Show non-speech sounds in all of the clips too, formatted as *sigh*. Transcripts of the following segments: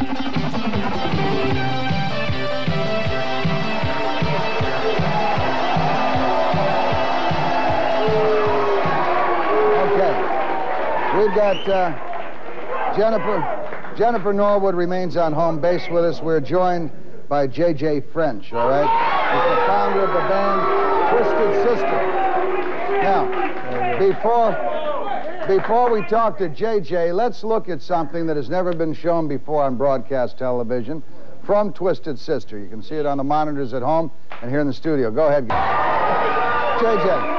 Okay. We've got uh, Jennifer. Jennifer Norwood remains on home base with us. We're joined by J.J. French, all right? He's the founder of the band Twisted Sister. Now, before, before we talk to J.J., let's look at something that has never been shown before on broadcast television from Twisted Sister. You can see it on the monitors at home and here in the studio. Go ahead. J.J.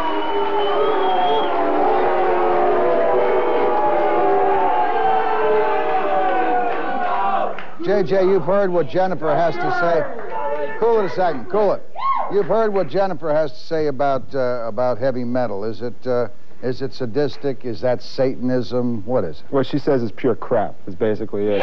JJ, you've heard what Jennifer has to say. Cool it a second. Cool it. You've heard what Jennifer has to say about uh, about heavy metal. Is it uh, is it sadistic? Is that Satanism? What is it? What she says is pure crap. Is basically it.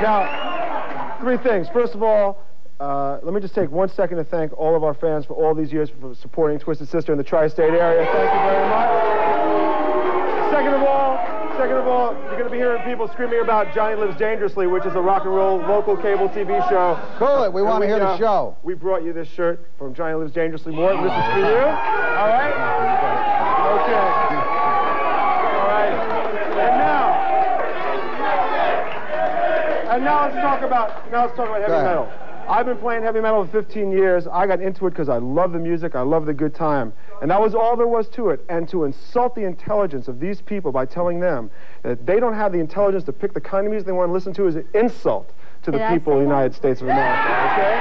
Now, three things. First of all, uh, let me just take one second to thank all of our fans for all these years for supporting Twisted Sister in the tri-state area. Thank you very much. Second of all, second of all, you're going to be hearing people screaming about Johnny Lives Dangerously, which is a rock and roll local cable TV show. Cool it. We want to hear uh, the show. We brought you this shirt from Johnny Lives Dangerously. Morton, this is for you. All right? Okay. All right. And now, let's talk about now let's talk about heavy Go ahead. metal. I've been playing heavy metal for 15 years. I got into it because I love the music, I love the good time. And that was all there was to it. And to insult the intelligence of these people by telling them that they don't have the intelligence to pick the kind of music they want to listen to is an insult to the Did people of the? United States of America, okay?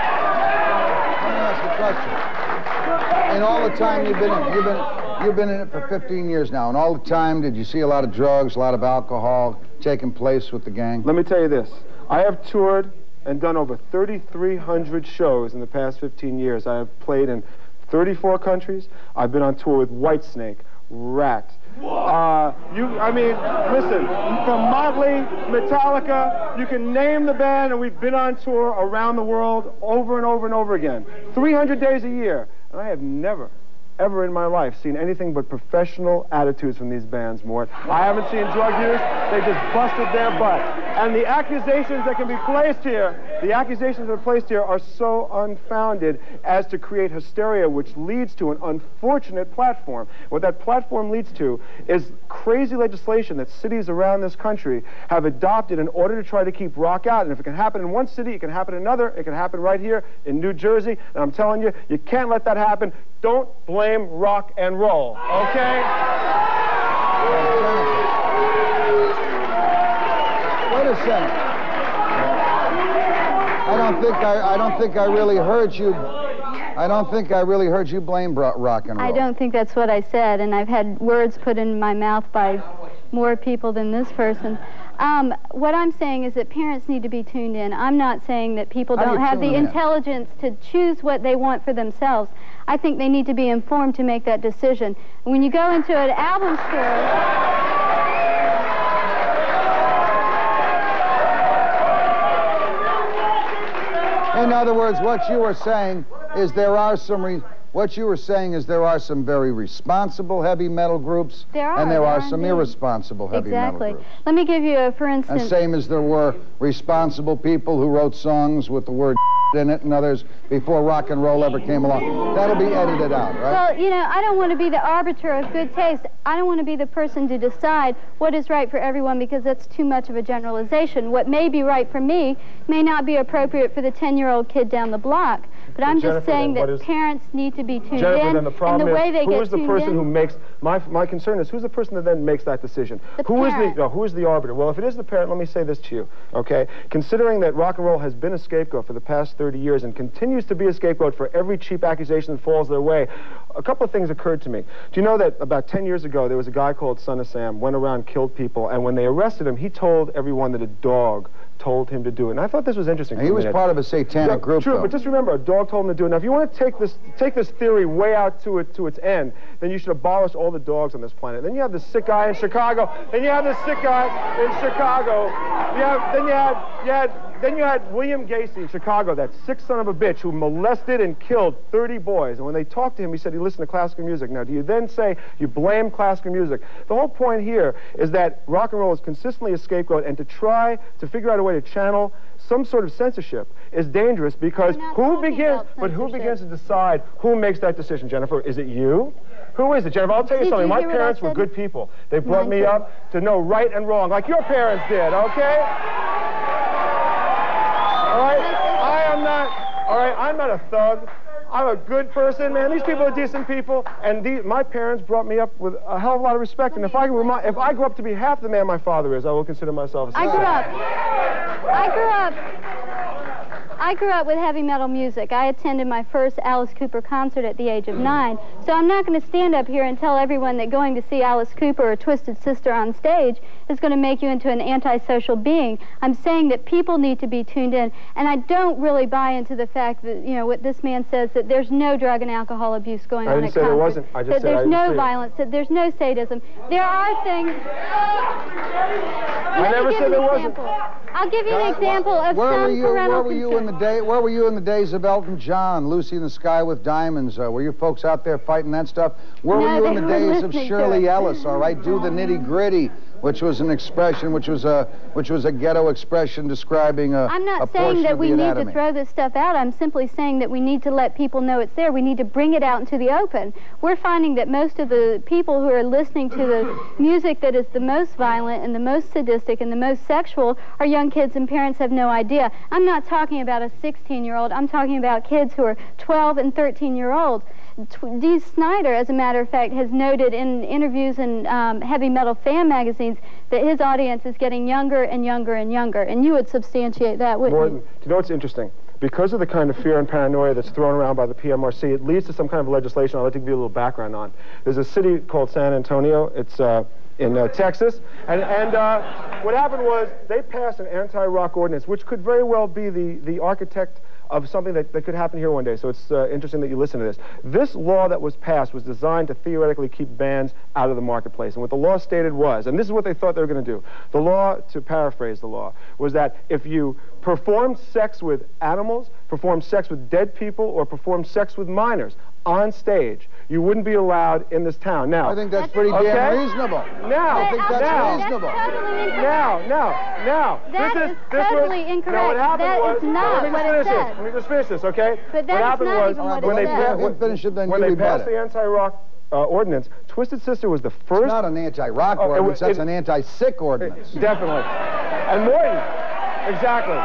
Let me ask you a question. In all the time you've been in, you've been you've been in it for 15 years now, and all the time did you see a lot of drugs, a lot of alcohol taking place with the gang? Let me tell you this. I have toured and done over 3,300 shows in the past 15 years. I have played in 34 countries. I've been on tour with Whitesnake, Ratt. Uh, you, I mean, listen, from Motley, Metallica, you can name the band, and we've been on tour around the world over and over and over again. 300 days a year. And I have never, ever in my life seen anything but professional attitudes from these bands, Mort. I haven't seen drug use. They just busted their butt. And the accusations that can be placed here, the accusations that are placed here are so unfounded as to create hysteria, which leads to an unfortunate platform. What that platform leads to is crazy legislation that cities around this country have adopted in order to try to keep rock out. And if it can happen in one city, it can happen in another. It can happen right here in New Jersey. And I'm telling you, you can't let that happen. Don't blame rock and roll, okay? Wait a second. I don't think I, I don't think I really heard you. I don't think I really heard you blame rock and roll. I don't think that's what I said, and I've had words put in my mouth by more people than this person. Um, what I'm saying is that parents need to be tuned in. I'm not saying that people How do don't have the them in? intelligence to choose what they want for themselves. I think they need to be informed to make that decision. When you go into an album store, In other words, what you were saying is there are some. Re- what you were saying is there are some very responsible heavy metal groups, There are, and there there are are some indeed. irresponsible heavy exactly. metal groups. Exactly. Let me give you a, for And instance. same as there were responsible people who wrote songs with the word *laughs* in it and others before rock and roll ever came along. That'll be edited out, right? Well, you know, I don't want to be the arbiter of good taste. I don't want to be the person to decide what is right for everyone because that's too much of a generalization. What may be right for me may not be appropriate for the 10-year-old kid down the block. But I'm Jennifer, just saying then what that is- parents need to be tuned Jennifer, in. then the problem and the way is, they who get is the person in, who makes, my, my concern is, who's the person that then makes that decision? The Who is the, no, who is the arbiter? Well, if it is the parent, let me say this to you, okay? Considering that rock and roll has been a scapegoat for the past 30 years and continues to be a scapegoat for every cheap accusation that falls their way, a couple of things occurred to me. Do you know that about 10 years ago, there was a guy called Son of Sam, went around, killed people, and when they arrested him, he told everyone that a dog told him to do it. And I thought this was interesting. He was part of a satanic Yeah, group, True, though. but just remember, a dog told him to do it. Now, if you want to take this take this theory way out to it to its end, then you should abolish all the dogs on this planet. Then you have the sick guy in Chicago. Then you have the sick guy in Chicago. You have, then you had you had then you had William Gacy in Chicago, that sick son of a bitch who molested and killed 30 boys. And when they talked to him, he said he listened to classical music. Now, do you then say you blame classical music? The whole point here is that rock and roll is consistently a scapegoat, and to try to figure out a way to channel some sort of censorship is dangerous because who begins, but who begins to decide who makes that decision, Jennifer? Is it you? Who is it, Jennifer? I'll tell you Did something. you My hear what I parents were good people. They brought Mine me up to know right and wrong, like your parents did, okay? All right? I am not, all right, I'm not a thug. I'm a good person, man. These people are decent people, and the, my parents brought me up with a hell of a lot of respect. And if I, remi- if I grow up to be half the man my father is, I will consider myself a I grew up. I grew up. I grew up with heavy metal music. I attended my first Alice Cooper concert at the age of nine. So I'm not going to stand up here and tell everyone that going to see Alice Cooper or Twisted Sister on stage is going to make you into an antisocial being. I'm saying that people need to be tuned in, and I don't really buy into the fact that you know what this man says that there's no drug and alcohol abuse going I on didn't at say there concerts, wasn't. I just that said there's no violence, that there's no sadism. There are things. I Let me never give said an there wasn't. example. I'll give you an example of where some parental Where were you in the day? Where were you in the days of Elton John, Lucy in the Sky with Diamonds? Uh, were you folks out there fighting that stuff? Where No, were you in the days of Shirley. Ellis? All right, do the nitty gritty, which was an expression, which was a which was a ghetto expression describing a. I'm not portion saying that we need to throw this stuff out. I'm simply saying that we need to let people know it's there. We need to bring it out into the open. We're finding that most of the people who are listening to the music that is the most violent and the most sadistic and the most sexual are young kids, and parents have no idea. I'm not talking about a 16 year old, I'm talking about kids who are 12 and 13 year olds. Dee Snider, as a matter of fact, has noted in interviews in um, heavy metal fan magazines that his audience is getting younger and younger and younger. And you would substantiate that, wouldn't More you? than, do you know what's interesting? Because of the kind of fear and paranoia that's thrown around by the PMRC, it leads to some kind of legislation I'd like to give you a little background on. There's a city called San Antonio. It's uh, in uh, Texas. And, and uh, what happened was they passed an anti-rock ordinance, which could very well be the, the architect of something that, that could happen here one day. So it's uh, interesting that you listen to this. This law that was passed was designed to theoretically keep bands out of the marketplace. And what the law stated was, and this is what they thought they were going to do, the law, to paraphrase the law, was that if you performed sex with animals, perform sex with dead people, or perform sex with minors on stage, you wouldn't be allowed in this town. Now, I think that's That's pretty okay. damn reasonable. now, I think that's now, reasonable. That's totally incorrect. now, now, now. That this is is, this totally was, incorrect. No, what happened That was. is not let me just what it finish said. this. Let me just finish this, okay? But that what is happened not was even what when it they said. pa- him finish it, when they passed it. the anti-rock uh, ordinance, Twisted Sister was the It's first. not an anti-rock Oh, it ordinance. wa- That's it- an anti-sick ordinance. Definitely. And Morton, exactly,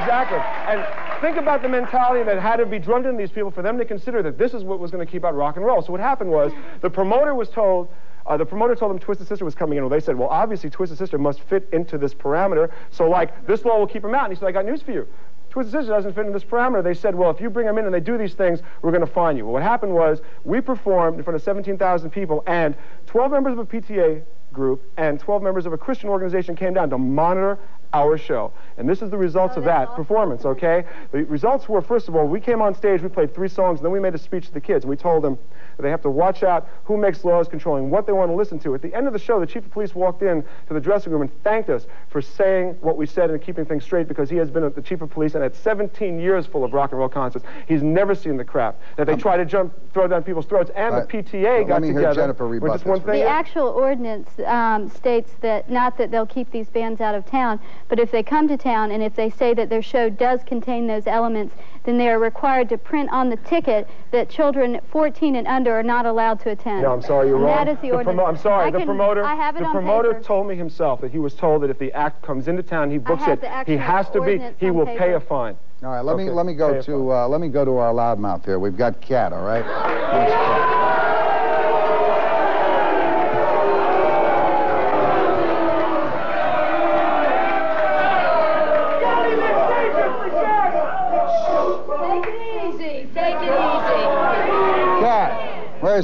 exactly. And think about the mentality that had to be drummed into these people for them to consider that this is what was going to keep out rock and roll. So what happened was the promoter was told. Uh, the promoter told them Twisted Sister was coming in. Well, they said, well, obviously Twisted Sister must fit into this parameter. So, like, this law will keep them out. And he said, I got news for you. Twisted Sister doesn't fit in this parameter. They said, well, if you bring them in and they do these things, we're going to fine you. Well, what happened was we performed in front of 17,000 people, and 12 members of a PTA group and 12 members of a Christian organization came down to monitor our show. And this is the results Oh, of that awesome. performance, okay? The results were, first of all, we came on stage, we played three songs, and then we made a speech to the kids. And we told them that they have to watch out who makes laws controlling what they want to listen to. At the end of the show, the chief of police walked in to the dressing room and thanked us for saying what we said and keeping things straight because he has been the chief of police and had 17 years full of rock and roll concerts. He's never seen the crap that they try to jump, throw down people's throats. And Um, Right. the PTA Well, got let me hear together Jennifer rebut just one for thing. The actual ordinance um, states that not that they'll keep these bands out of town, but if they come to town and if they say that their show does contain those elements, then they are required to print on the ticket that children 14 and under are not allowed to attend. No, I'm sorry, you're And wrong. That is the, promo- ordinance. I'm sorry, I the can- promoter. I have it the on promoter paper. told me himself that he was told that if the act comes into town, he books it. He has to be. He on will pay a fine. All right, let me let me go to uh, let me go to our loudmouth here. We've got Cat. All right. *laughs*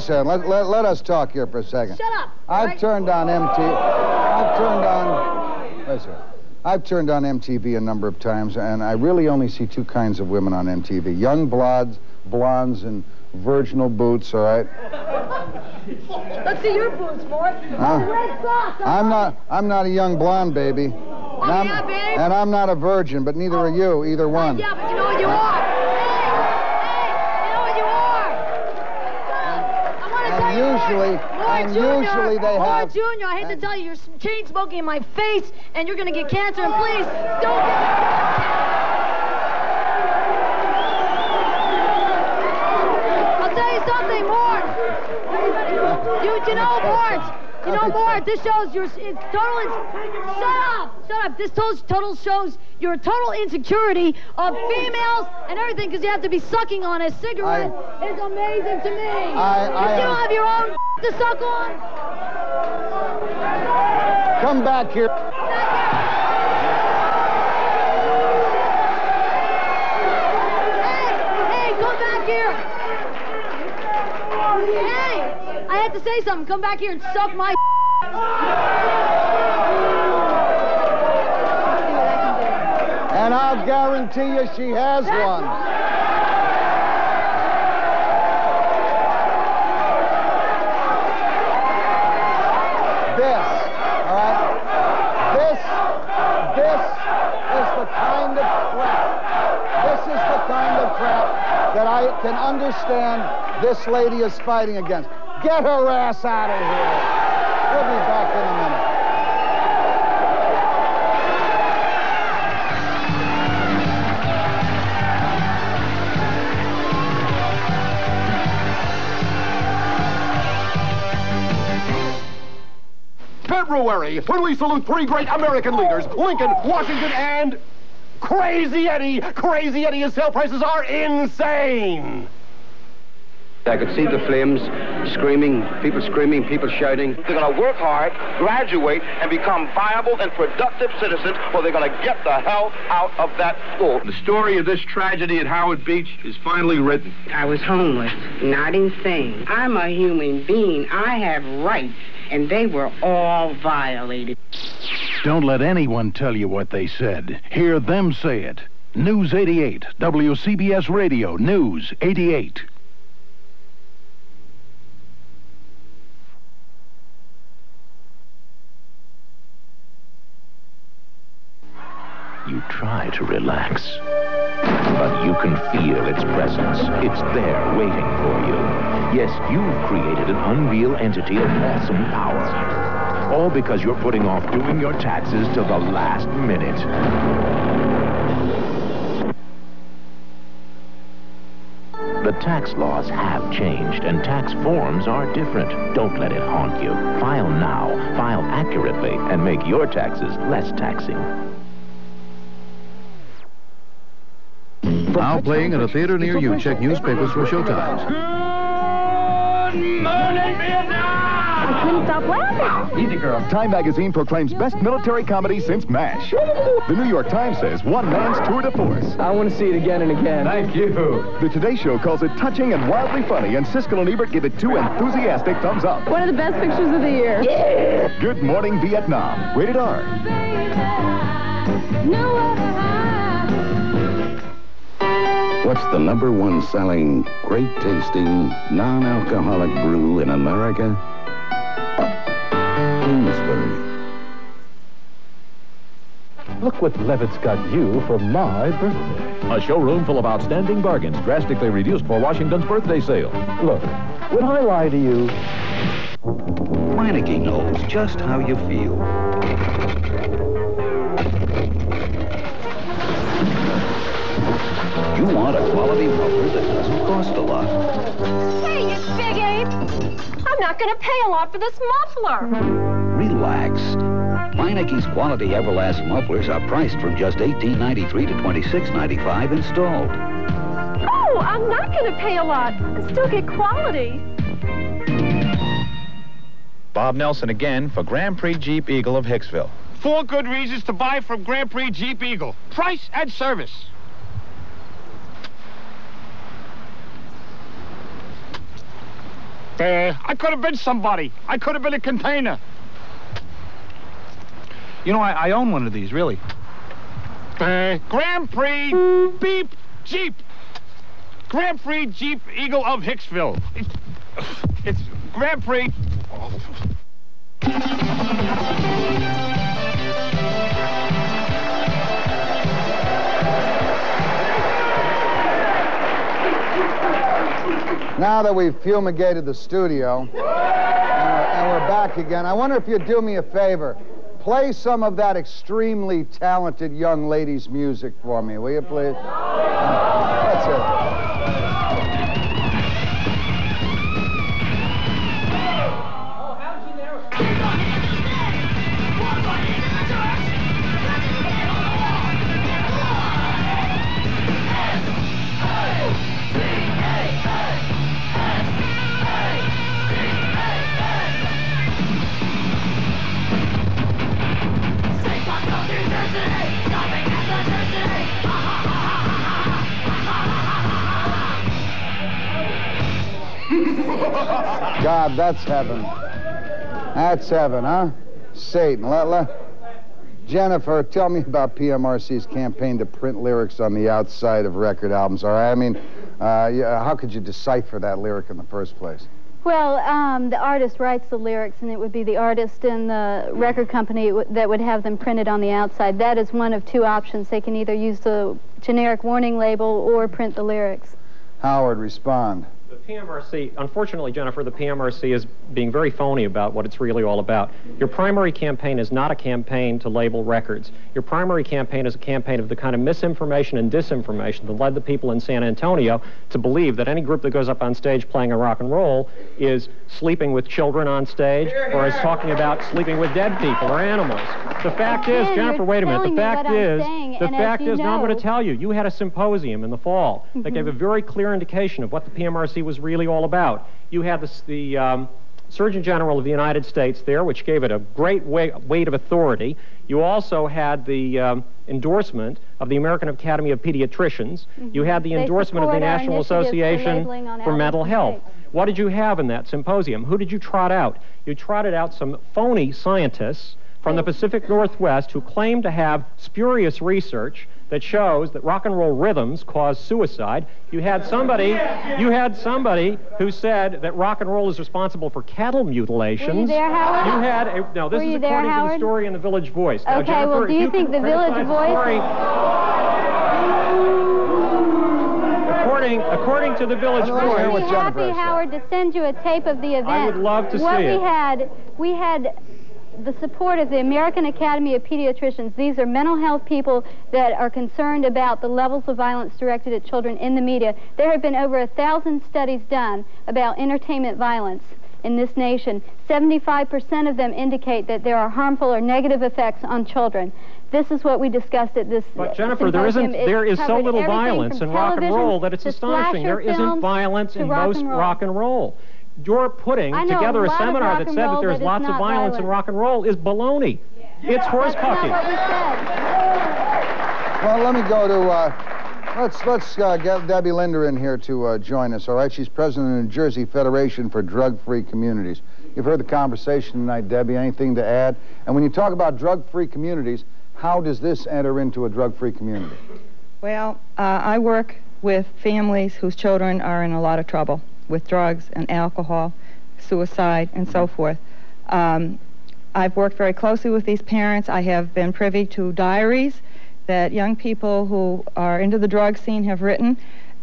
Cat, wait a second. Let, let, let us talk here for a second. Shut up. I've Right? turned on MT. I've turned on. Second. I've turned on MTV a number of times, and I really only see two kinds of women on MTV: young blondes, blondes, and virginal boots. All right. Let's see your boots, Mort. Huh? Red socks. I'm not. I'm not a young blonde, baby. Oh, and I'm, yeah, and I'm not a virgin, but neither are you, either uh, one. Yeah, but you know what you are. Hey, hey, you know what you are. I want to And tell you, usually- and Jr., usually they Mort have- Jr., I hate to tell you, you're chain smoking in my face, and you're going to get cancer. And please, don't get. I'll tell you something, Mort. You, you know, Mort. You. This shows your it's total. Ins- shut up! Shut up! This total, total shows your total insecurity of females and everything because you have to be sucking on a cigarette. it's amazing to me. I- I you don't have your own to suck on, Come back here. hey, hey, come back here. Hey, I had to say something. Come back here and suck my. And I'll guarantee you she has one. This, all right? This, this is the kind of crap. This is the kind of crap that I can understand this lady is fighting against. Get her ass out of here. February, when we salute three great American leaders, Lincoln, Washington, and Crazy Eddie. Crazy Eddie, his sale prices are insane. I could see the flames screaming, people screaming, people shouting. They're going to work hard, graduate, and become viable and productive citizens, or they're going to get the hell out of that school. The story of this tragedy at Howard Beach is finally written. I was homeless, not insane. I'm a human being. I have rights, and they were all violated. Don't let anyone tell you what they said. Hear them say it. News 88, WCBS Radio, News 88. You try to relax, but you can feel its presence. It's there waiting for you. Yes, you've created an unreal entity of awesome power. All because you're putting off doing your taxes till the last minute. The tax laws have changed, and tax forms are different. Don't let it haunt you. File now, file accurately, and make your taxes less taxing. Now playing at a theater near you. Check newspapers for showtimes. Good morning, Vietnam! I couldn't stop laughing. Easy, girl. Time magazine proclaims best military comedy since MASH. The New York Times says one man's tour de force. I want to see it again and again. Thank you. The Today Show calls it touching and wildly funny, and Siskel and Ebert give it two enthusiastic thumbs up. One of the best pictures of the year. Yeah! Good Morning Vietnam. Rated R. What's the number one selling, great tasting, non-alcoholic brew in America? Kingsbury. Look what Levitz got you for my birthday. A showroom full of outstanding bargains, drastically reduced for Washington's birthday sale. Look, would I lie to you? Meineke knows just how you feel. Want a quality muffler that doesn't cost a lot. Hey, you big ape! I'm not going to pay a lot for this muffler. Relax. Meineke's quality Everlast mufflers are priced from just $18.93 to $26.95 installed. Oh, I'm not going to pay a lot and still get quality. Bob Nelson again for Grand Prix Jeep Eagle of Hicksville. Four good reasons to buy from Grand Prix Jeep Eagle. Price and service. I could have been somebody. I could have been a container. You know, I, I own one of these, really. Uh, Grand Prix Beep Jeep. Grand Prix Jeep Eagle of Hicksville. It's, it's Grand Prix. Now that we've fumigated the studio and we're, and we're back again, I wonder if you'd do me a favor. Play some of that extremely talented young lady's music for me, will you please? *laughs* That's it. God, that's heaven. That's heaven, huh? Satan. Let, let. Jennifer, tell me about PMRC's campaign to print lyrics on the outside of record albums, all right? I mean, uh, yeah, how could you decipher that lyric in the first place? Well, um, the artist writes the lyrics, and it would be the artist and the record company w- that would have them printed on the outside. That is one of two options. They can either use the generic warning label or print the lyrics. Howard, respond. PMRC, unfortunately, Jennifer, the PMRC is being very phony about what it's really all about. Your primary campaign is not a campaign to label records. Your primary campaign is a campaign of the kind of misinformation and disinformation that led the people in San Antonio to believe that any group that goes up on stage playing a rock and roll is sleeping with children on stage or is talking about sleeping with dead people or animals. The fact is, Jennifer, wait a minute. The fact is, saying, the fact is, now I'm going to tell you, you had a symposium in the fall that Mm-hmm. gave a very clear indication of what the PMRC was really all about. You had this, the um, Surgeon General of the United States there, which gave it a great weight, weight of authority. You also had the um, endorsement of the American Academy of Pediatricians. You had the Mm-hmm. They endorsement of the National for Association for Mental Health. What did you have in that symposium? Who did you trot out? You trotted out some phony scientists from the Pacific Northwest who claim to have spurious research that shows that rock and roll rhythms cause suicide. You had somebody, you had somebody who said that rock and roll is responsible for cattle mutilations. Were you there, Howard? You had a, no. This is you there, according to the story in the Village Voice. Now, Okay, well, do if you think the Village Voice- story- According, according to the Village Voice, I'd be happy, Howard, to send you a tape of the event. I would love to what see we had, we had the support of the American Academy of Pediatricians. These are mental health people that are concerned about the levels of violence directed at children in the media. There have been over a thousand studies done about entertainment violence in this nation. 75% of them indicate that there are harmful or negative effects on children. This is what we discussed at this But uh, Jennifer, there isn't. It There is so little violence in rock and roll that it's astonishing. There isn't violence in rock most and roll. rock and roll. You're putting know together a a, seminar that and said that there's that is lots of not violence in rock and roll is baloney. It's horse That's not pucky. what we said. Well, let me go to. Uh, let's let's uh, get Debbie Linder in here to uh, join us. All right, she's president of the New Jersey Federation for Drug-Free Communities. You've heard the conversation tonight, Debbie. Anything to add? And when you talk about drug-free communities, how does this enter into a drug-free community? Well, uh, I work with families whose children are in a lot of trouble with drugs and alcohol, suicide, and so forth. Um, I've worked very closely with these parents. I have been privy to diaries that young people who are into the drug scene have written.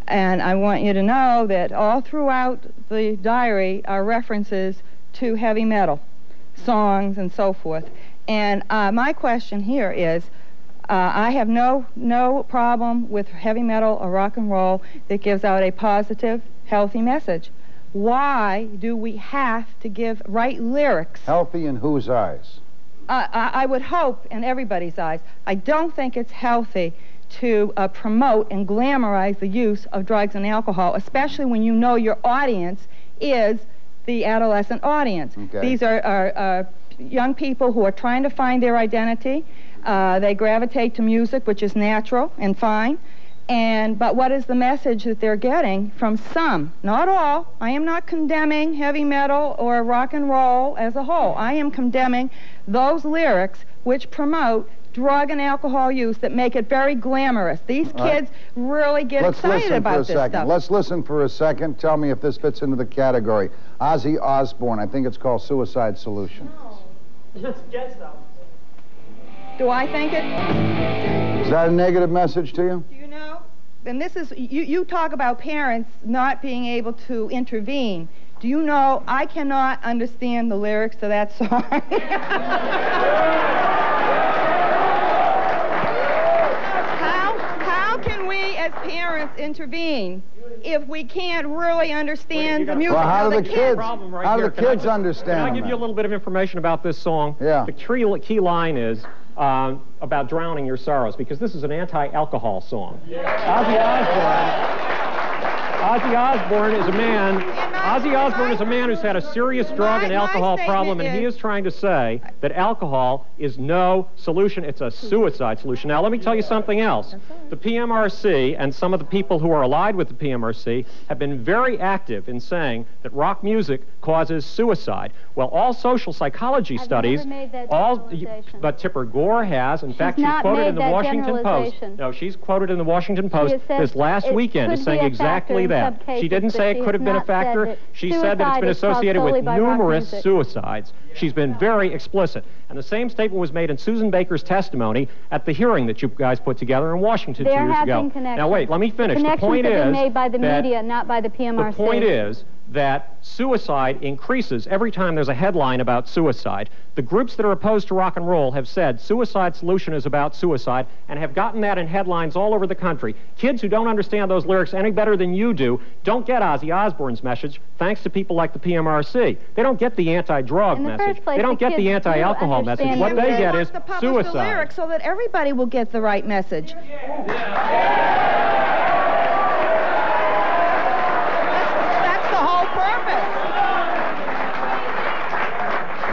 And I want you to know that all throughout the diary are references to heavy metal, songs, and so forth. And uh, my question here is uh, I have no, no problem with heavy metal or rock and roll that gives out a positive, healthy message. Why do we have to give right lyrics? Healthy in whose eyes? Uh, I, I would hope in everybody's eyes. I don't think it's healthy to uh, promote and glamorize the use of drugs and alcohol, especially when you know your audience is the adolescent audience. Okay. These are, are uh, young people who are trying to find their identity. Uh, they gravitate to music, which is natural and fine. And but what is the message that they're getting from some, not all? I am not condemning heavy metal or rock and roll as a whole. I am condemning those lyrics which promote drug and alcohol use that make it very glamorous. These All right. kids really get Let's excited listen about for a this second. stuff. Let's listen for a second. Tell me if this fits into the category. Ozzy Osbourne. I think it's called Suicide Solution. *laughs* Do I think it? Is that a negative message to you? Do you know? And this is, you, you talk about parents not being able to intervene. Do you know I cannot understand the lyrics to that song? *laughs* how, how can we as parents intervene if we can't really understand the music? Well, how do the kids? Problem right How do here. the Can I kids just- understand? Can I give you a little bit of information about this song? Yeah. The key, key line is um, about drowning your sorrows because this is an anti-alcohol song. Ozzy Osbourne. Ozzy Osbourne is a man. Ozzy Osbourne is a man who's had a serious drug and alcohol problem, and he is- is trying to say that alcohol is no solution. It's a suicide solution. Now, let me tell you something else. The PMRC and some of the people who are allied with the PMRC have been very active in saying that rock music causes suicide. Well, all social psychology I've studies, never made that all, but Tipper Gore has. In She's fact, she's quoted in the Washington Post. No, she's quoted in the Washington Post this last weekend as saying exactly that. she didn't say it could have been a factor. She said that it's been associated with numerous suicides. She's been very explicit. And the same statement was made in Susan Baker's testimony at the hearing that you guys put together in Washington There two years ago. connections. Now wait, let me finish. The Connections point is made by the that media, not by the PMRC. the point is that suicide increases every time there's a headline about suicide. The groups that are opposed to rock and roll have said suicide solution is about suicide and have gotten that in headlines all over the country. Kids who don't understand those lyrics any better than you do don't get Ozzy Osbourne's message thanks to people like the PMRC. They don't get the anti-drug the message. place, they don't the get the anti-alcohol message. understand What they get is wants the suicide. lyrics so that everybody will get the right message. That's the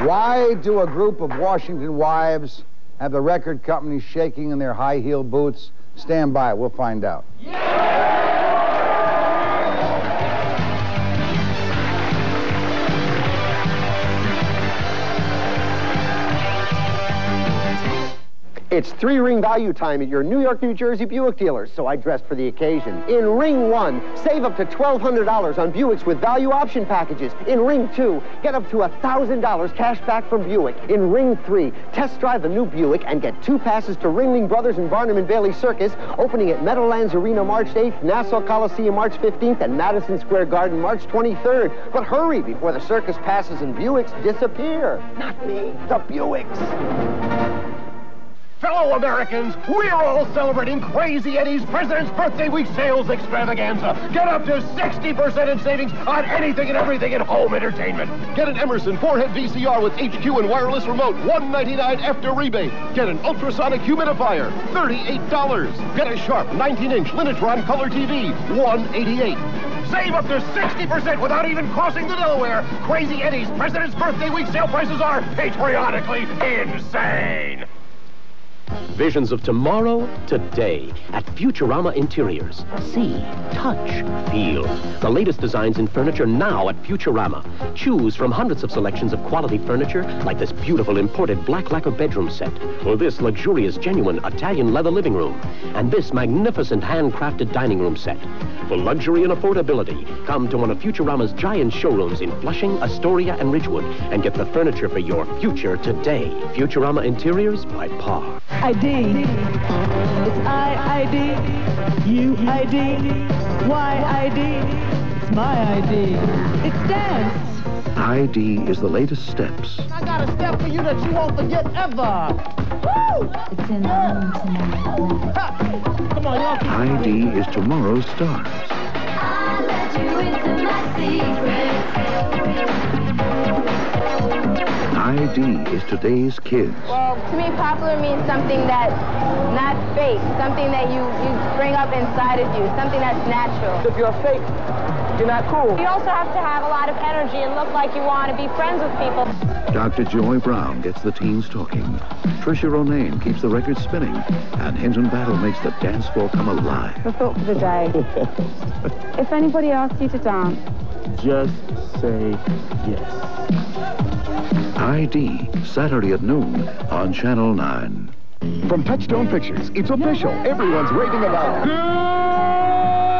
Why do a group of Washington wives have the record company shaking in their high heel boots? Stand by, we'll find out. It's three ring value time at your New York, New Jersey Buick dealers, so I dressed for the occasion. In ring one, save up to $1,200 on Buicks with value option packages. In ring two, get up to $1,000 cash back from Buick. In ring three, test drive the new Buick and get two passes to Ringling Brothers and Barnum and Bailey Circus, opening at Meadowlands Arena March 8th, Nassau Coliseum March 15th, and Madison Square Garden March 23rd. But hurry before the circus passes and Buicks disappear. Not me, the Buicks. Fellow Americans, we're all celebrating Crazy Eddie's President's Birthday Week sales extravaganza. Get up to 60% in savings on anything and everything in home entertainment. Get an Emerson four-head VCR with HQ and wireless remote, 199 after rebate. Get an ultrasonic humidifier, $38. Get a Sharp 19-inch Linytron color TV, 188. Save up to 60% without even crossing the Delaware. Crazy Eddie's President's Birthday Week sale prices are patriotically insane. Visions of tomorrow, today, at Futurama Interiors. See, touch, feel. The latest designs in furniture now at Futurama. Choose from hundreds of selections of quality furniture, like this beautiful imported black lacquer bedroom set, or this luxurious, genuine Italian leather living room, and this magnificent handcrafted dining room set. For luxury and affordability, come to one of Futurama's giant showrooms in Flushing, Astoria, and Ridgewood, and get the furniture for your future today. Futurama Interiors by Par. ID. It's I ID. You ID. Y ID. It's my ID. It's dance. ID is the latest steps. I got a step for you that you won't forget ever. Woo! It's in the room tonight. Come on, y'all. ID is tomorrow's stars. ID is today's kids. Well, to me, popular means something that's not fake, something that you, you bring up inside of you, something that's natural. If you're fake, you're not cool. You also have to have a lot of energy and look like you want to be friends with people. Dr. Joy Browne gets the teens talking. Trisha Ronayne keeps the record spinning. And Hinton Battle makes the dance floor come alive. The thought for the day. *laughs* if anybody asks you to dance, Just say yes. ID, Saturday at noon on Channel 9. From Touchstone Pictures, it's official. Everyone's raving about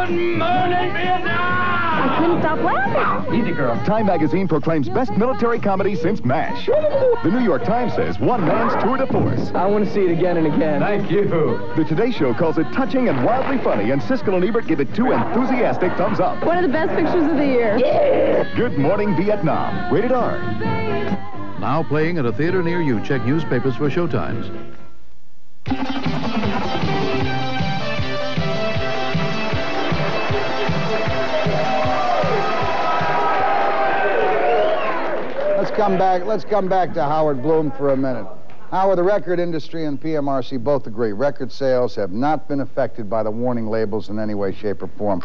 Good morning, Vietnam! I couldn't stop laughing. Easy, girl. Time magazine proclaims best military comedy since MASH. The New York Times says one man's tour de force. I want to see it again and again. Thank you. The Today Show calls it touching and wildly funny, and Siskel and Ebert give it two enthusiastic thumbs up. One of the best pictures of the year. Yeah. Good Morning Vietnam. Rated R. Now playing at a theater near you. Check newspapers for showtimes. Let's come back. Let's come back to Howard Bloom for a minute. Howard, the record industry and PMRC both agree record sales have not been affected by the warning labels in any way, shape, or form.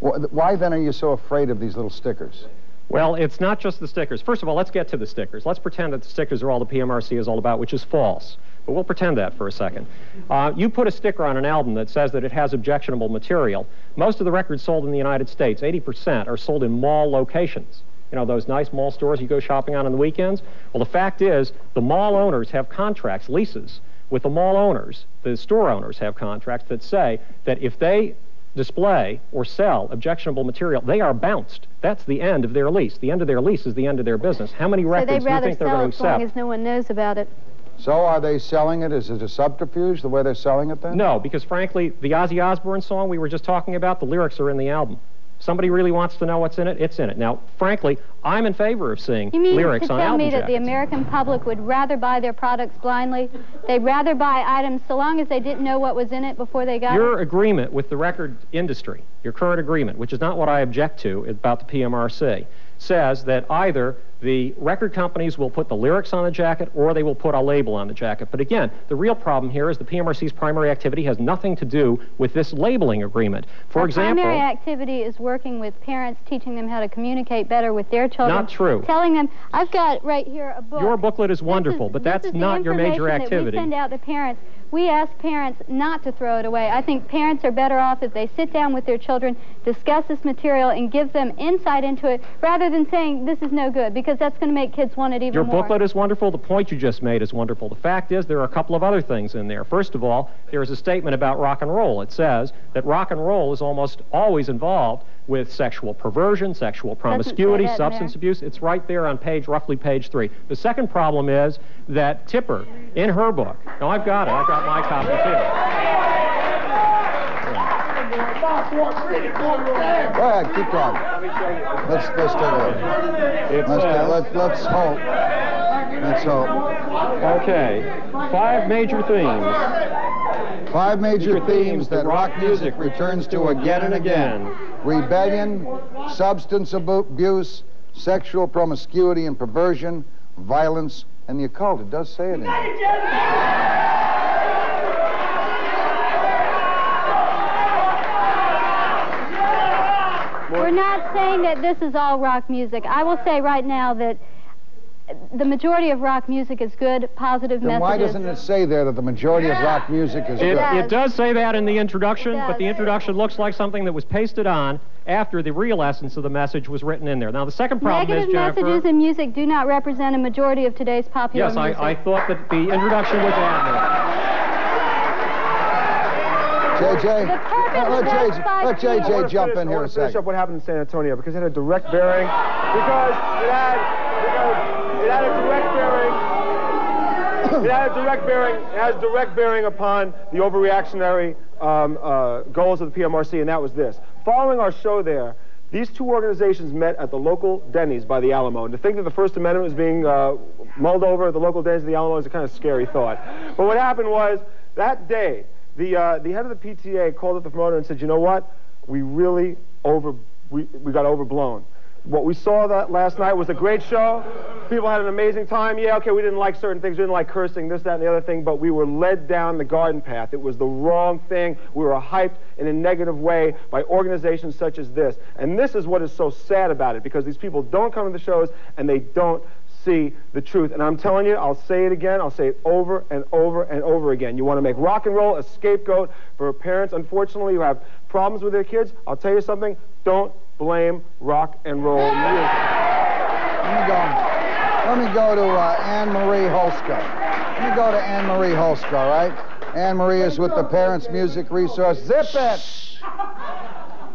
Why then are you so afraid of these little stickers? Well, it's not just the stickers. First of all, let's get to the stickers. Let's pretend that the stickers are all the PMRC is all about, which is false. But we'll pretend that for a second. Uh, you put a sticker on an album that says that it has objectionable material. Most of the records sold in the United States, 80%, are sold in mall locations. You know, those nice mall stores you go shopping on on the weekends? Well, the fact is, the mall owners have contracts, leases, with the mall owners. The store owners have contracts that say that if they display or sell objectionable material, they are bounced. That's the end of their lease. The end of their lease is the end of their business. How many So records they'd do you rather think they're sell going it to as long accept? as no one knows about it. So are they selling it? Is it a subterfuge, the way they're selling it then? No, because frankly, the Ozzy Osbourne song we were just talking about, the lyrics are in the album. Somebody really wants to know what's in it, it's in it. Now, frankly, I'm in favor of seeing lyrics on album You mean to tell me that the. American public would rather buy their products blindly? They'd rather buy items so long as they didn't know what was in it before they got Your it? agreement with the record industry, your current agreement, which is not what I object to about the PMRC, says that either the record companies will put the lyrics on the jacket or they will put a label on the jacket. But again, the real problem here is the PMRC's primary activity has nothing to do with this labeling agreement. For Our example, primary activity is working with parents, teaching them how to communicate better with their children. Not true. Telling them, I've got right here a book. your booklet is wonderful, but that's not your major activity. That we send out to parents. We ask parents not to throw it away. I think parents are better off if they sit down with their children, discuss this material, and give them insight into it, rather than saying this is no good, because that's going to make kids want it even Your more. booklet is wonderful. The point you just made is wonderful. The fact is, there are a couple of other things in there. First of all, there is a statement about rock and roll. It says that rock and roll is almost always involved with sexual perversion, sexual promiscuity, substance there. abuse. It's right there on page, roughly page three. The second problem is that Tipper, in her book, now I've got it, I've got my copy too. Go ahead, keep talking. Let's, let's take a look. Let's, says- uh, let, let's hope. Let's hope. Okay, five major themes. Five major Major themes that rock music returns to again and again. Rebellion, substance abuse, sexual promiscuity and perversion, violence, and the occult. It does say it in We're not saying that this is all rock music. I will say right now that the majority of rock music is good, positive Then why doesn't it say there that the majority of rock music is It, good? it does say that in the introduction, but the introduction looks like something that was pasted on after the real essence of the message was written in there. Now, the second problem Negative is, Jennifer... messages in music do not represent a majority of today's popular Yes, I, music. I thought that the introduction was admirable. JJ, let, let JJ, let JJ wanna jump finish- in here wanna finish second. up what happened in San Antonio because it had a direct bearing. Because it had, because it had a direct bearing. It had a direct bearing. It has direct bearing upon the overreactionary um, uh, goals of the PMRC, and that was this: following our show there. These two organizations met at the local Denny's by the Alamo. And to think that the First Amendment was being uh, mulled over at the local Denny's of the Alamo is a kind of scary thought. But what happened was, that day, the, uh, the head of the PTA called up the promoter and said, you know what? We really over, we, we got overblown. What we saw that last night was a great show. People had an amazing time. Yeah, okay, we didn't like certain things. We didn't like cursing, this, that, and the other thing, but we were led down the garden path. It was the wrong thing. We were hyped in a negative way by organizations such as this. And this is what is so sad about it, because these people don't come to the shows and they don't see the truth. And I'm telling you, I'll say it again, I'll say it over and over and over again. You want to make rock and roll a scapegoat for parents, unfortunately, who have problems with their kids. I'll tell you something, don't blame rock and roll music. Let me go. Let me go to uh, Anne Marie Holska. Let me go to Anne Marie Holska, all right? Anne Marie is with the Parents Music Resource. Zip it!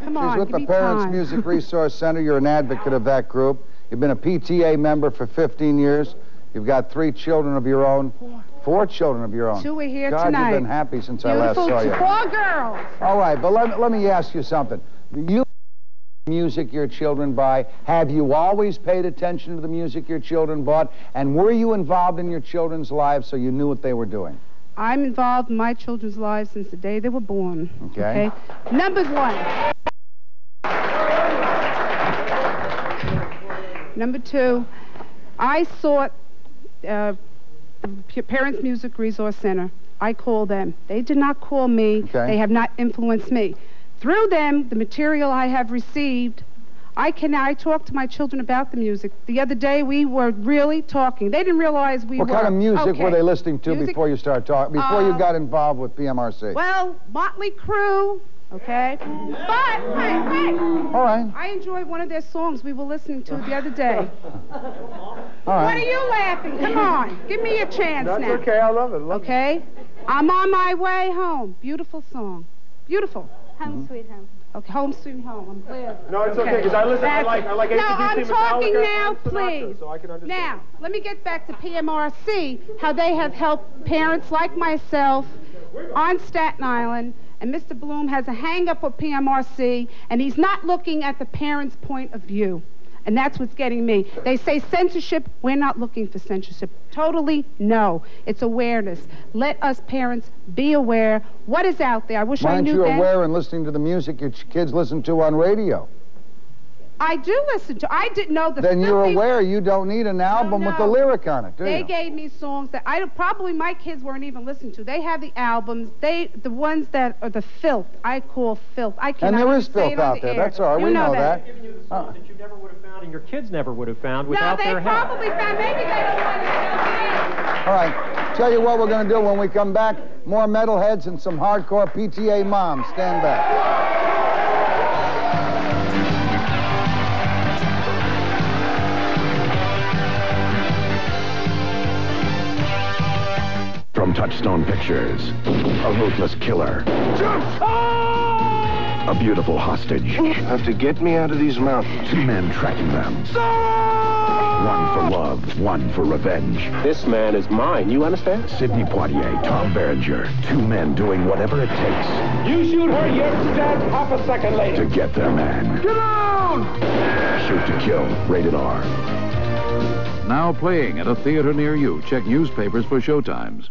Come on, She's with give the me Parents time. Music Resource Center. You're an advocate of that group. You've been a PTA member for 15 years. You've got three children of your own. Four children of your own. Two are here God, tonight. you've been happy since I last saw you. four girls. All right, but let, let me ask you something. You music your children buy, have you always paid attention to the music your children bought? And were you involved in your children's lives so you knew what they were doing? I'm involved in my children's lives since the day they were born. Okay. Number one. Number two, I sought uh, P- Parents Music Resource Center. I called them. They did not call me. Okay. They have not influenced me. Through them, the material I have received, I can I talk to my children about the music. The other day we were really talking. They didn't realize we what were. What kind of music were they listening to Music- before you started talking, before you Uh, got involved with PMRC? Well, Motley Crue, okay? But, wait, wait. All right. I enjoyed one of their songs we were listening to the other day. All What are you laughing? Come on, give me a chance That's now. okay, I love it. Love Okay? I'm on my way home. Beautiful song. Beautiful. Home mm-hmm. sweet home. Okay, home sweet home. I'm glad. No, it's okay, because I listen, I like. I like No, AC/DC, I'm talking now, Sinatra, please. So I can understand. Now, let me get back to PMRC, how they have helped parents like myself on Staten Island. And Mr. Bloom has a hang up with PMRC, and he's not looking at the parents' point of view. And that's what's getting me. They say censorship. We're not looking for censorship. Totally no. It's awareness. Let us parents be aware what is out there. I wish Why I aren't you aware and listening to the music your kids listen to on radio? I do listen to. I didn't know the. then you're filthy- aware you don't need an album with the no. lyric on it, do They you? gave me songs that I probably my kids weren't even listening to. They have the albums. They the ones that are the filth. I call filth. I And cannot there is say filth it on out the there. air. That's all right. You we know know that. that. Songs uh. that you never would have found and your kids never would have found without they their help. No, they probably found. Maybe they don't want to All right. Tell you what we're going to do when we come back. More metalheads and some hardcore PTA moms. Stand back. Touchstone Pictures, a ruthless killer. A beautiful hostage. You Have to get me out of these mountains. Two men tracking them. One for love, one for revenge. This man is mine, you understand? Sidney Poitier, Tom Berenger. Two men doing whatever it takes You shoot her, you stand half a second later. to get their man. Get down! Shoot to kill. Rated R. Now playing at a theater near you. Check newspapers for showtimes.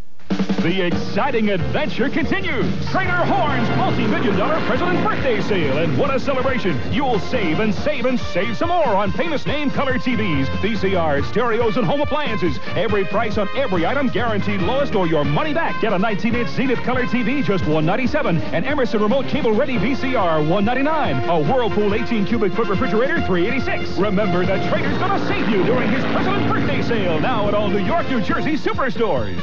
The exciting adventure continues. Trader Horn's multi-million dollar President's Birthday Sale. And what a celebration. You'll save and save and save some more on famous name color TVs, VCRs, stereos, and home appliances. Every price on every item guaranteed lowest or your money back. Get a 19-inch Zenith color TV, just $197. An Emerson remote cable-ready VCR, 199. A Whirlpool 18 cubic foot refrigerator, 386. Remember that Trader's gonna save you during his President's Birthday Sale. Now at all New York, New Jersey superstores.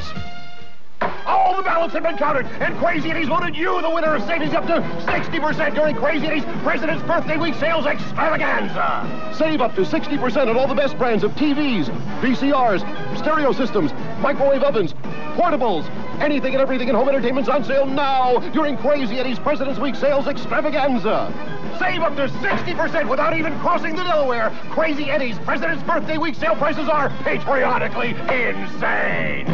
All the ballots have been counted, and Crazy Eddie's voted you the winner of savings up to 60% during Crazy Eddie's President's Birthday Week Sales Extravaganza. Save up to 60% on all the best brands of TVs, VCRs, stereo systems, microwave ovens, portables. Anything and everything in home entertainment's on sale now during Crazy Eddie's President's Week Sales Extravaganza. Save up to 60% without even crossing the Delaware. Crazy Eddie's President's Birthday Week sale prices are patriotically insane.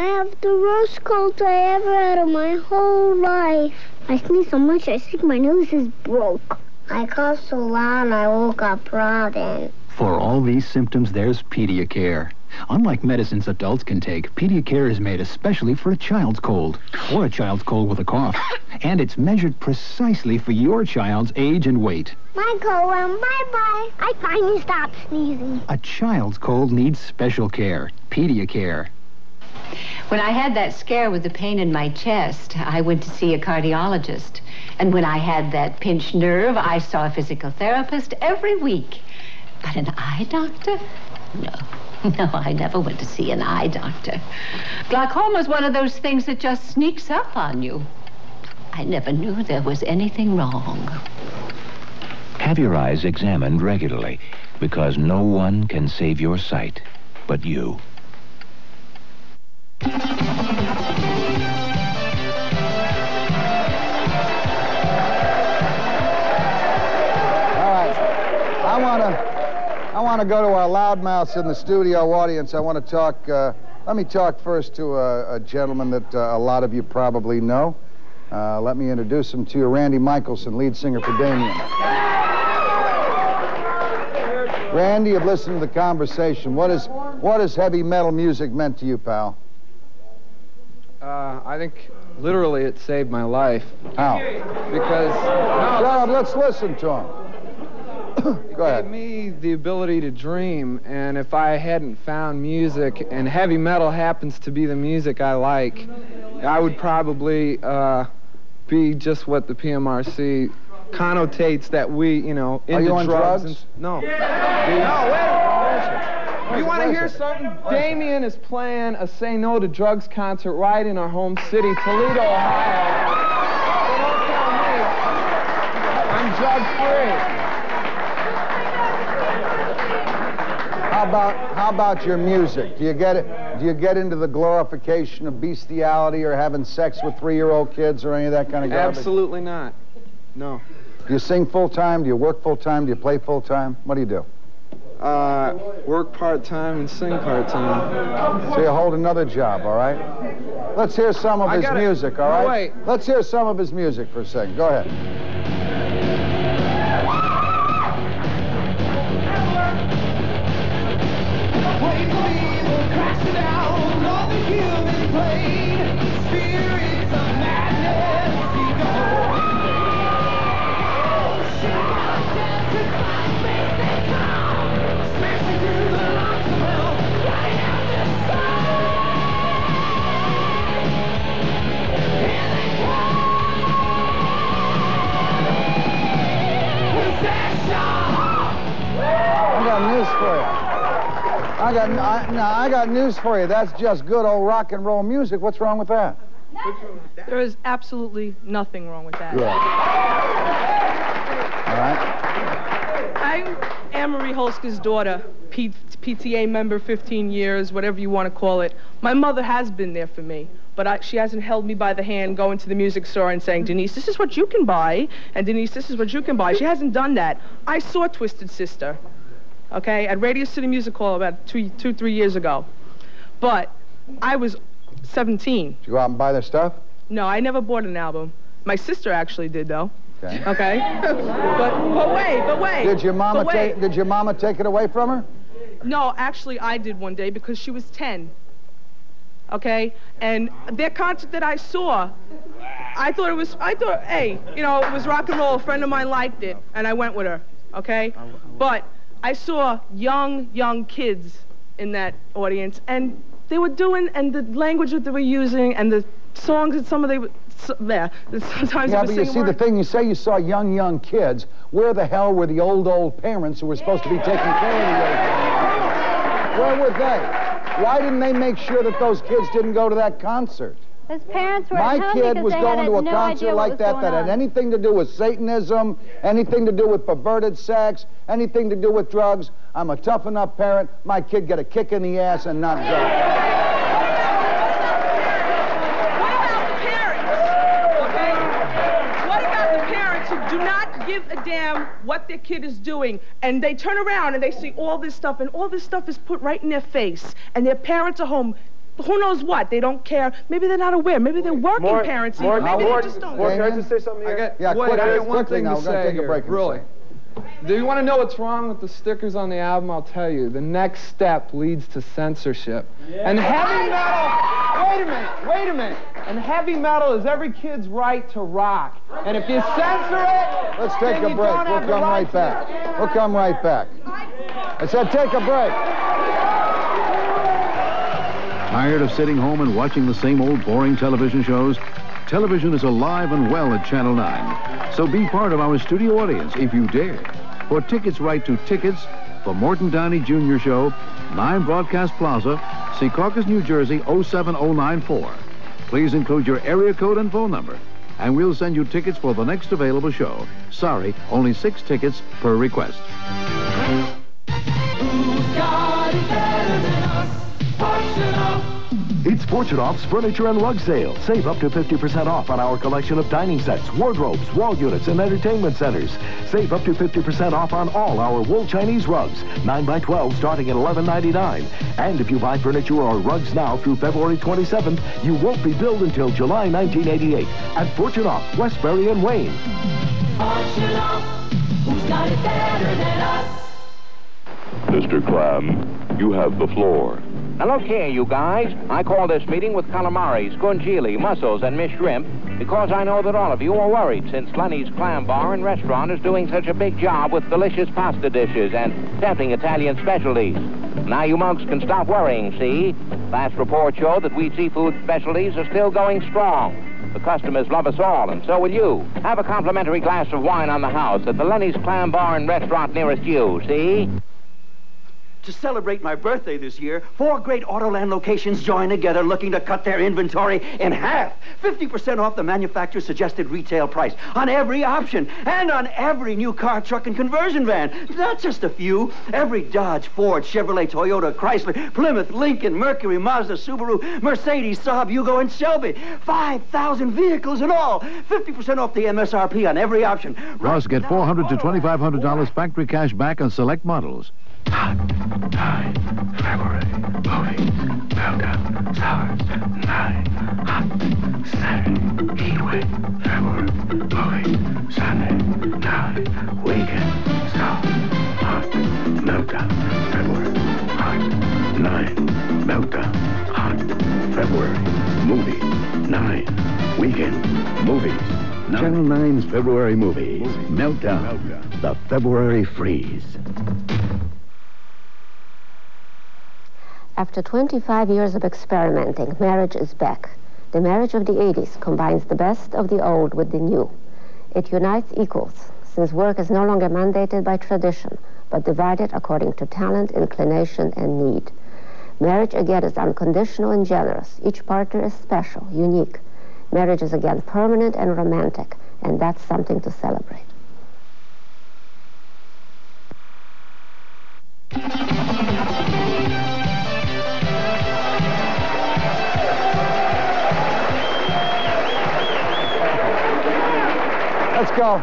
I have the worst cold I ever had in my whole life. I sneeze so much I think my nose is broke. I coughed so loud I woke up Robin. For all these symptoms, there's Pediacare. Unlike medicines adults can take, Pediacare is made especially for a child's cold, or a child's cold with a cough. *laughs* and it's measured precisely for your child's age and weight. My cold went bye-bye. I finally stopped sneezing. A child's cold needs special care. Pediacare. When I had that scare with the pain in my chest, I went to see a cardiologist. And when I had that pinched nerve, I saw a physical therapist every week. But an eye doctor? No. *laughs* No, I never went to see an eye doctor. Glaucoma is one of those things that just sneaks up on you. I never knew there was anything wrong. Have your eyes examined regularly because no one can save your sight but you. All right. I want to I want to go to our loudmouths in the studio audience. I want to talk. Uh, let me talk first to a, a gentleman that uh, a lot of you probably know. Uh, let me introduce him to you, Randy Michelson, lead singer for Damien. Randy, you've listened to the conversation. What is what has heavy metal music meant to you, pal? Uh, I think literally it saved my life. How? Because up, let's listen to him. it gave me the ability to dream, and if I hadn't found music, and heavy metal happens to be the music I like, I would probably uh, be just what the PMRC connotates that we, you know, Are into you on drugs. drugs? And, no. No, wait. You want to hear something? Damien is playing a Say No to Drugs concert right in our home city, Toledo, Ohio. So don't tell me I'm drug-free. How about how about your music? Do you get it? Do you get into the glorification of bestiality or having sex with three-year-old kids or any of that kind of garbage? Absolutely not. No. Do you sing full time? Do you work full time? Do you play full time? What do you do? Uh, work part-time and sing part-time. So you hold another job, all right? Let's hear some of I his gotta- music, all right? wait. Let's hear some of his music for a second. Go ahead. Got I, no, I got news for you. That's just good old rock and roll music. What's wrong with that? There is absolutely nothing wrong with that. Good. All right. I'm Anne-Marie Holsker's daughter, P- PTA member 15 years, whatever you want to call it. My mother has been there for me, but I, she hasn't held me by the hand going to the music store and saying, Denise, this is what you can buy, and Denise, this is what you can buy. She hasn't done that. I saw Twisted Sister, okay, at Radio City Music Hall about two, two three years ago. But I was 17. Did you go out and buy their stuff? No, I never bought an album. My sister actually did, though. Okay. *laughs* Okay? but, but wait, but wait. Did your mama take Did your mama take it away from her? No, actually, I did one day because she was 10. Okay? And their concert that I saw, I thought it was, I thought, hey, you know, it was rock and roll. A friend of mine liked it, and I went with her. Okay? But I saw young, young kids in that audience, and they were doing, and the language that they were using, and the songs that some of they were, so, yeah, *laughs* sometimes yeah, but you see, the thing you say you saw young, young kids. Where the hell were the old, old parents who were supposed to be taking care of the old? Where were they? Why didn't they make sure that those kids didn't go to that concert? His parents were My at home kid because was they going had to a no concert like that that had anything to do with Satanism, anything to do with perverted sex, anything to do with drugs. I'm a tough enough parent. My kid get a kick in the ass and not go. What about the parents? Okay? What about the parents who do not give a damn what their kid is doing and they turn around and they see all this stuff and all this stuff is put right in their face and their parents are home who knows what? They don't care. Maybe they're not aware. Maybe they're working More- parents. more- Maybe more- they just don't. more- can I just say something here? I got- Yeah, Wait, quick, I quick, got one quickly thing now. to We're gonna say take a break really. Do you want to know what's wrong with the stickers on the album? I'll tell you. The next step leads to censorship. And heavy metal, wait a minute, wait a minute. And heavy metal is every kid's right to rock. And if you censor it, Let's take then a break. We'll come right right back. We'll come right back. I said take a break. Tired of sitting home and watching the same old boring television shows? Television is alive and well at Channel 9. So be part of our studio audience if you dare. For tickets write to tickets, for Morton Downey Jr. Show, 9 Broadcast Plaza, Secaucus, New Jersey, 07094. Please include your area code and phone number, and we'll send you tickets for the next available show. Sorry, only six tickets per request. It's Fortunoff's Furniture and Rug Sale. Save up to 50% off on our collection of dining sets, wardrobes, wall units, and entertainment centers. Save up to 50% off on all our wool Chinese rugs, 9 by 12 starting at $11.99. And if you buy furniture or rugs now through February 27th, you won't be billed until July 1988 at Fortunoff, Westbury, and Wayne. Fortunoff, who's got it better than us? Mr. Clam, you have the floor. Now look here, you guys. I call this meeting with calamari, scungilli, mussels, and Miss Shrimp because I know that all of you are worried since Lenny's Clam Bar and Restaurant is doing such a big job with delicious pasta dishes and tempting Italian specialties. Now you monks can stop worrying, see? Last report showed that we seafood specialties are still going strong. The customers love us all, and so will you. Have a complimentary glass of wine on the house at the Lenny's Clam Bar and Restaurant nearest you, see? To celebrate my birthday this year, four great Autoland locations join together looking to cut their inventory in half. 50% off the manufacturer's suggested retail price on every option and on every new car, truck, and conversion van. Not just a few. Every Dodge, Ford, Chevrolet, Toyota, Chrysler, Plymouth, Lincoln, Mercury, Mazda, Subaru, Mercedes, Saab, Yugo, and Shelby. 5,000 vehicles in all. 50% off the MSRP on every option. Ross, get 400 to $2,500 factory cash back on select models. Hot, time, February, movie, meltdown, stars, nine, hot, Saturday, heat wave, February, movie, Sunday, nine, weekend, stars, hot, meltdown, February, hot, nine, meltdown, hot, February, movie, nine, weekend, movies. Channel 9's February movies. Meltdown. The February Freeze. After 25 years of experimenting, marriage is back. The marriage of the 80s combines the best of the old with the new. It unites equals, since work is no longer mandated by tradition, but divided according to talent, inclination, and need. Marriage again is unconditional and generous. Each partner is special, unique. Marriage is again permanent and romantic, and that's something to celebrate. Let's go.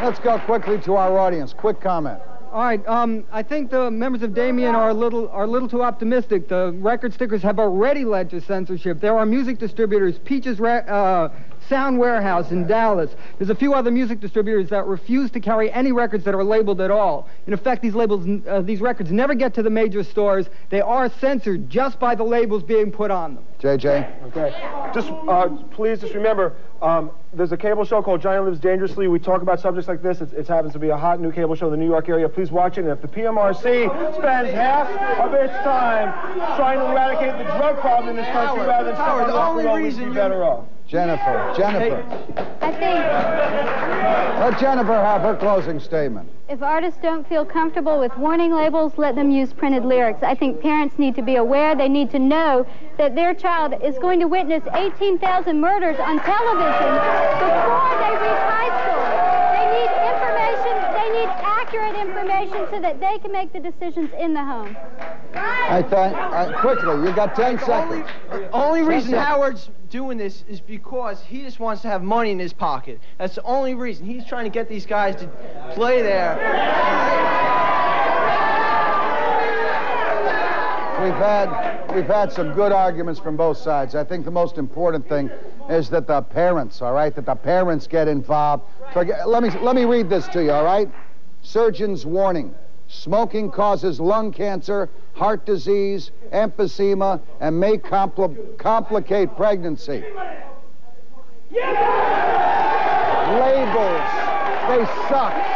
Let's go quickly to our audience. Quick comment. All right, um, I think the members of Damien are a little are a little too optimistic. The record stickers have already led to censorship. There are music distributors, Peaches uh, Sound Warehouse in Dallas. There's a few other music distributors that refuse to carry any records that are labeled at all. In effect, these labels, uh, these records never get to the major stores. They are censored just by the labels being put on them. JJ. Okay. Just uh, please just remember, um, there's a cable show called Giant Lives Dangerously. We talk about subjects like this. It, it happens to be a hot new cable show in the New York area. Please watch it. And if the PMRC spends half of its time trying to eradicate the drug problem in this country rather than Howard, stepping the up, only we'll always reason be better off. Jennifer. Jennifer. I think Let Jennifer have her closing statement. if artists don't feel comfortable with warning labels, let them use printed lyrics. I think parents need to be aware. They need to know that their child is going to witness 18,000 murders on television before they reach high school. They need information. They need accurate information so that they can make the decisions in the home. I thought, Uh, quickly, you got 10 seconds. The only reason seconds. Howard's doing this is because he just wants to have money in his pocket. That's the only reason. He's trying to get these guys to play there. We've had we've had some good arguments from both sides. I think the most important thing is that the parents, all right, that the parents get involved. Forget, let me let me read this to you, all right? Surgeon's warning: smoking causes lung cancer, heart disease, emphysema, and may compl- complicate pregnancy. Labels, they suck.